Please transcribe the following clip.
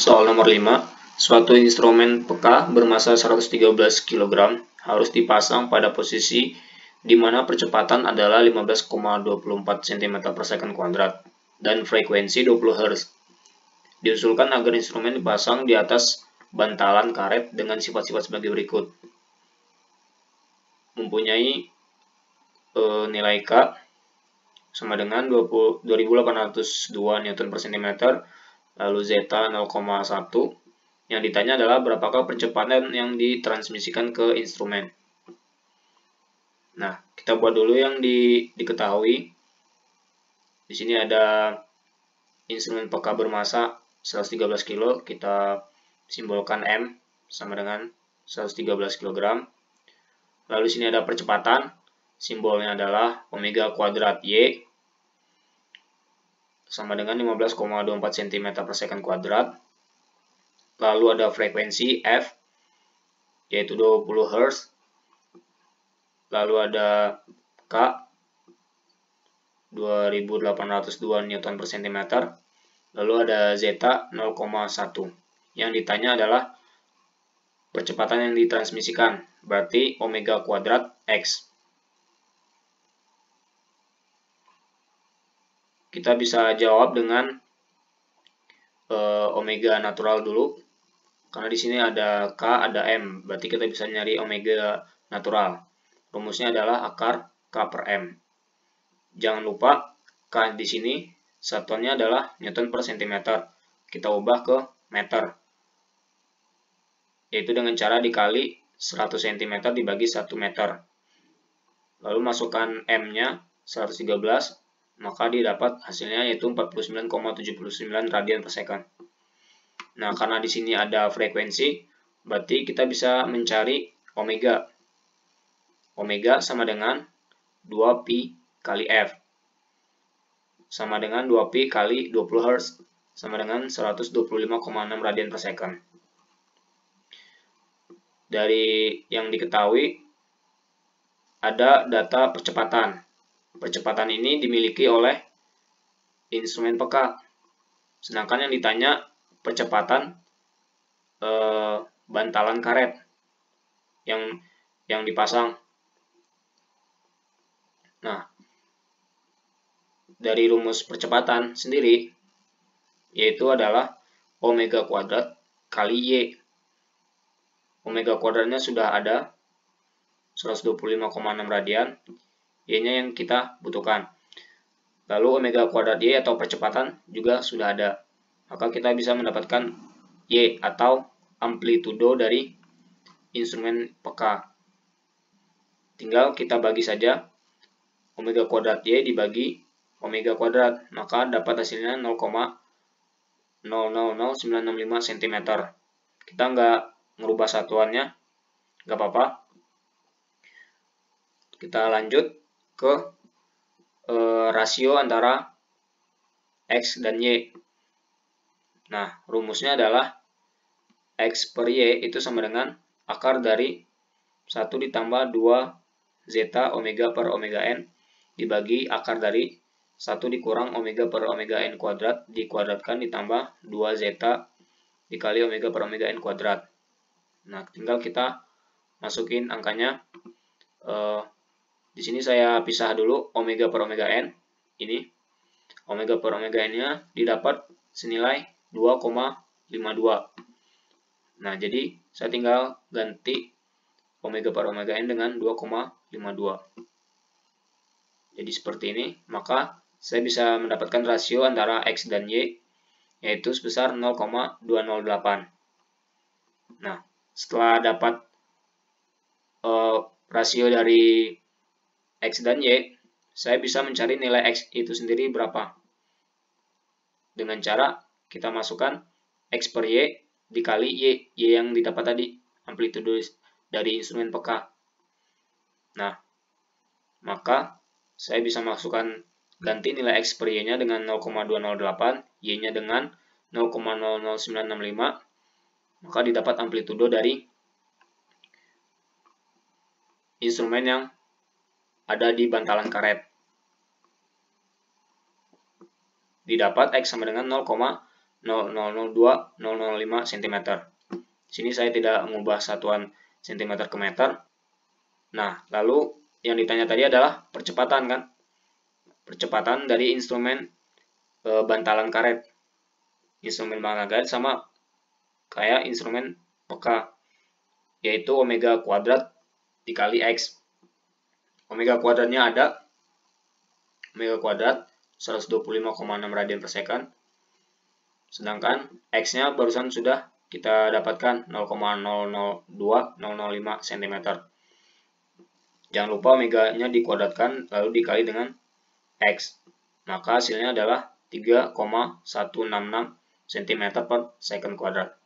Soal nomor 5, suatu instrumen peka bermasa 113 kg harus dipasang pada posisi di mana percepatan adalah 15,24 cm per second kuadrat dan frekuensi 20 Hz. Diusulkan agar instrumen dipasang di atas bantalan karet dengan sifat-sifat sebagai berikut. Mempunyai e, nilai K sama dengan 20, 2802 Newton per cm lalu zeta 0,1. Yang ditanya adalah berapakah percepatan yang ditransmisikan ke instrumen. Nah, kita buat dulu yang di, diketahui. Di sini ada instrumen peka bermasa 113 kg, kita simbolkan M sama dengan 113 kg. Lalu sini ada percepatan, simbolnya adalah omega kuadrat Y sama dengan 15,24 cm per second kuadrat. Lalu ada frekuensi F, yaitu 20 Hz. Lalu ada K, 2802 Newton per cm. Lalu ada zeta 0,1. Yang ditanya adalah percepatan yang ditransmisikan, berarti omega kuadrat X. kita bisa jawab dengan uh, omega natural dulu. Karena di sini ada K ada M. Berarti kita bisa nyari omega natural. Rumusnya adalah akar K per M. Jangan lupa K di sini satuannya adalah Newton per cm kita ubah ke meter. Yaitu dengan cara dikali 100 cm dibagi 1 meter. Lalu masukkan M nya 113 maka didapat hasilnya yaitu 49,79 radian per second. Nah, karena di sini ada frekuensi, berarti kita bisa mencari omega. Omega sama dengan 2pi kali F. Sama dengan 2pi kali 20 Hz. Sama dengan 125,6 radian per second. Dari yang diketahui, ada data percepatan Percepatan ini dimiliki oleh instrumen peka. Sedangkan yang ditanya percepatan e, bantalan karet yang yang dipasang. Nah, dari rumus percepatan sendiri yaitu adalah omega kuadrat kali y. Omega kuadratnya sudah ada 125,6 radian Y-nya yang kita butuhkan. Lalu omega kuadrat Y atau percepatan juga sudah ada. Maka kita bisa mendapatkan Y atau amplitudo dari instrumen peka. Tinggal kita bagi saja omega kuadrat Y dibagi omega kuadrat. Maka dapat hasilnya 0,000965 cm. Kita nggak merubah satuannya, nggak apa-apa. Kita lanjut ke e, rasio antara X dan Y. Nah, rumusnya adalah X per Y itu sama dengan akar dari 1 ditambah 2 zeta omega per omega n dibagi akar dari 1 dikurang omega per omega n kuadrat dikuadratkan ditambah 2 zeta dikali omega per omega n kuadrat. Nah, tinggal kita masukin angkanya. Eh, di sini saya pisah dulu omega per omega n. Ini omega per omega n-nya didapat senilai 2,52. Nah, jadi saya tinggal ganti omega per omega n dengan 2,52. Jadi seperti ini, maka saya bisa mendapatkan rasio antara X dan Y, yaitu sebesar 0,208. Nah, setelah dapat uh, rasio dari X dan Y, saya bisa mencari nilai X itu sendiri berapa. Dengan cara kita masukkan X per Y dikali Y, Y yang didapat tadi, amplitudo dari instrumen peka. Nah, maka saya bisa masukkan ganti nilai X per Y-nya dengan 0,208, Y-nya dengan 0,00965, maka didapat amplitudo dari instrumen yang ada di bantalan karet. Didapat X sama dengan 0,5 0,002 005 cm. Sini saya tidak mengubah satuan cm ke meter. Nah, lalu yang ditanya tadi adalah percepatan kan? Percepatan dari instrumen e, bantalan karet. Instrumen bantalan karet sama kayak instrumen peka yaitu omega kuadrat dikali x. Omega kuadratnya ada omega kuadrat 125,6 radian per second. Sedangkan x-nya barusan sudah kita dapatkan 0,002 005 cm. Jangan lupa omega-nya dikuadratkan lalu dikali dengan x. Maka hasilnya adalah 3,166 cm per second kuadrat.